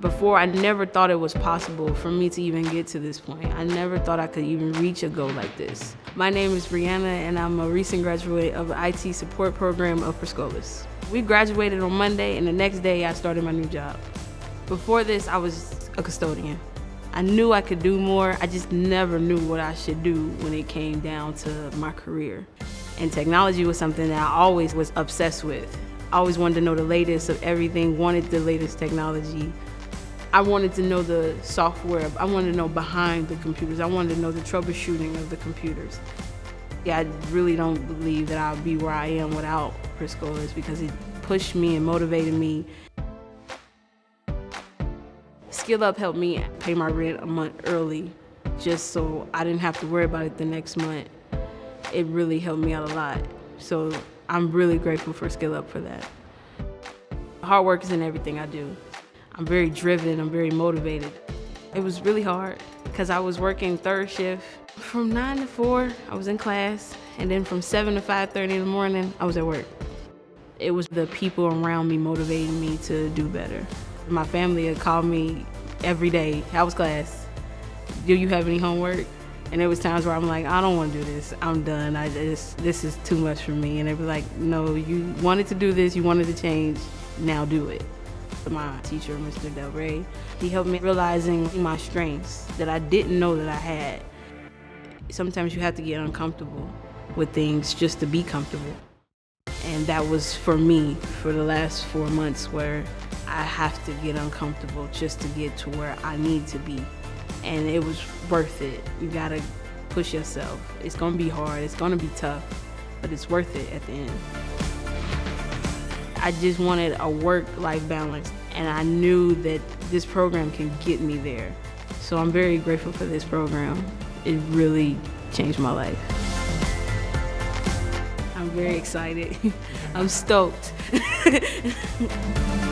Before, I never thought it was possible for me to even get to this point. I never thought I could even reach a goal like this. My name is Brianna, and I'm a recent graduate of the IT support program of Per Scholas. We graduated on Monday, and the next day I started my new job. Before this, I was a custodian. I knew I could do more, I just never knew what I should do when it came down to my career. And technology was something that I always was obsessed with. I always wanted to know the latest of everything, wanted the latest technology. I wanted to know the software. I wanted to know behind the computers. I wanted to know the troubleshooting of the computers. Yeah, I really don't believe that I'll be where I am without Per Scholas because it pushed me and motivated me. SkillUp helped me pay my rent a month early just so I didn't have to worry about it the next month. It really helped me out a lot. So I'm really grateful for SkillUp for that. Hard work is in everything I do. I'm very driven, I'm very motivated. It was really hard because I was working third shift. From nine to four, I was in class, and then from seven to 5.30 in the morning, I was at work. It was the people around me motivating me to do better. My family had called me every day, how was class? Do you have any homework? And there was times where I'm like, I don't want to do this. I'm done. I just, this is too much for me. And they'd be like, no, you wanted to do this. You wanted to change. Now do it my teacher, Mr. Del Rey. He helped me realizing my strengths that I didn't know that I had. Sometimes you have to get uncomfortable with things just to be comfortable. And that was for me for the last four months where I have to get uncomfortable just to get to where I need to be. And it was worth it. You gotta push yourself. It's gonna be hard, it's gonna be tough, but it's worth it at the end. I just wanted a work-life balance, and I knew that this program can get me there. So I'm very grateful for this program. It really changed my life. I'm very excited. I'm stoked.